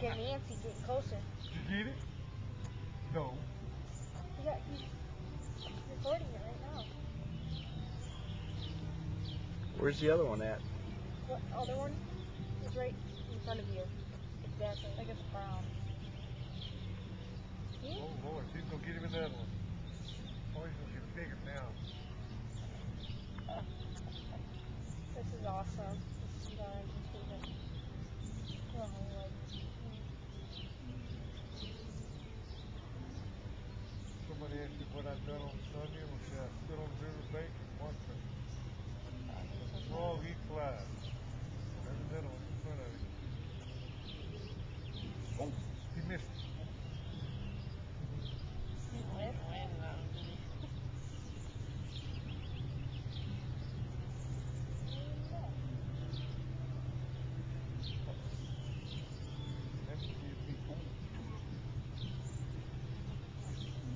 get antsy getting closer. Did you get it? No. You got, you, recording it right now. Where's the other one at? What other one? It's right in front of you. Exactly. Like it's brown. See? Oh Lord, he's gonna get him another one. Oh, he's gonna get bigger now. This is awesome. This is uh, just even. Oh, done on Sunday, and I said I stood on the riverbank and watched a, a frog eat flies. There's another one in front of him. Oh, he missed it. That's what you be. Oh.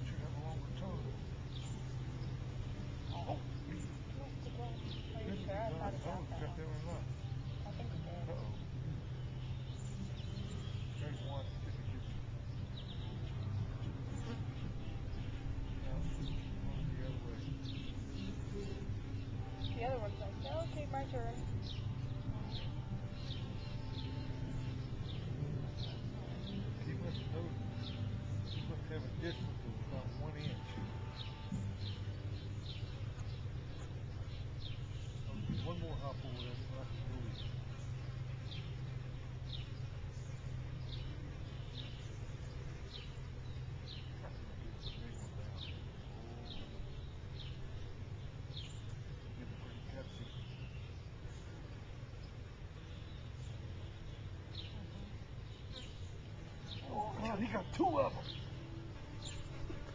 Should have a longer tongue. Oh, Are you This sure? I is thought not- it oh, got that got that one. one right. I think it did. Uh-oh. There's one. Did we get No, going the other way. The other one's like, okay, he got two of them.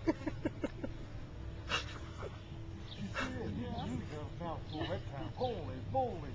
he said, yeah, got a mouthful that time. Holy moly.